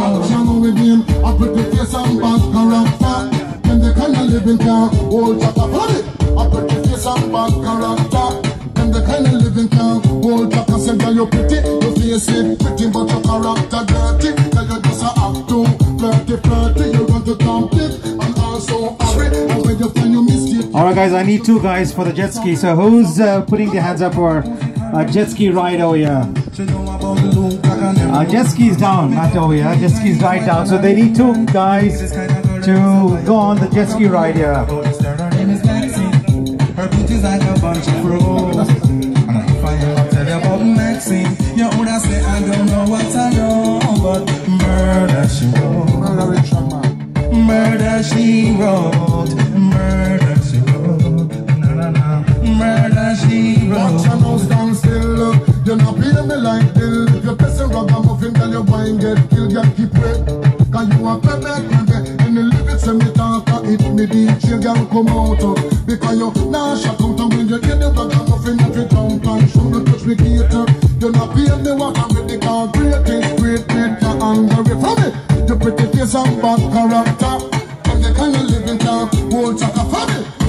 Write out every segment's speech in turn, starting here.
Shango with him, a pretty face and bad character. Them the kind of living can hold chapter for it. A pretty face and bad character. Them the kind of living can hold chapter. Say girl you pretty, you face it pretty, but your character dirty. Girl you just a act too flirty, flirty. You want to dump it and also hurry. And when you find you mistake. All right, guys, I need two guys for the jet ski. So who's uh, putting their hands up for a jet ski ride oh, over here? Uh, jet ski's down, not over here. Jet ski's right down. So they need two guys to go on the jet ski ride here. Her like a bunch of about I don't know what I. Murder she wrote. Cause you are perfect, baby. And the lyrics when me talk, uh, it me she can come out. uh, Because you nah shut out and when you hear the ragamuffin, if you jump and show me touch me gator. You're not paying me what I'm with the car, great is great, make you angry from me. Your pretty face and bad character. And the kind of living can hold chaka for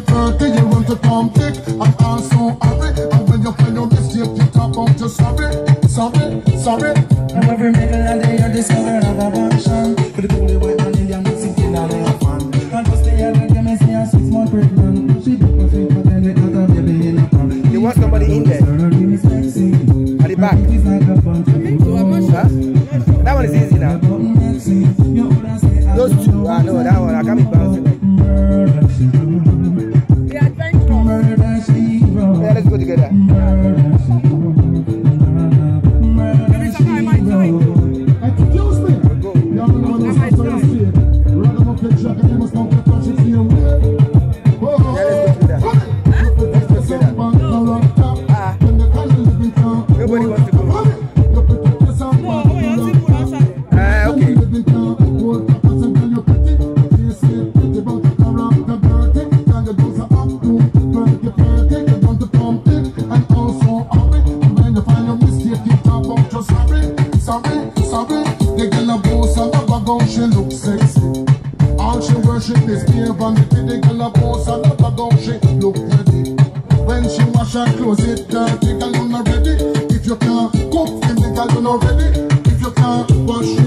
flirty flirty. You want to come thick and also hurry. And when you find your mistake you talk about you sorry, sorry, sorry. And every middle and day you discover another passion. For the coolie white man Indian Mexican and a fan. And just the other day me see her six month pregnant. Yeah, sorry. The girl a boss and have a she look sexy. All she worship is pure vanity. The girl a boss and have a she look ready. When she wash her clothes, it dirty, girl you not ready. If you can't cook, then the girl you not ready. If you can't wash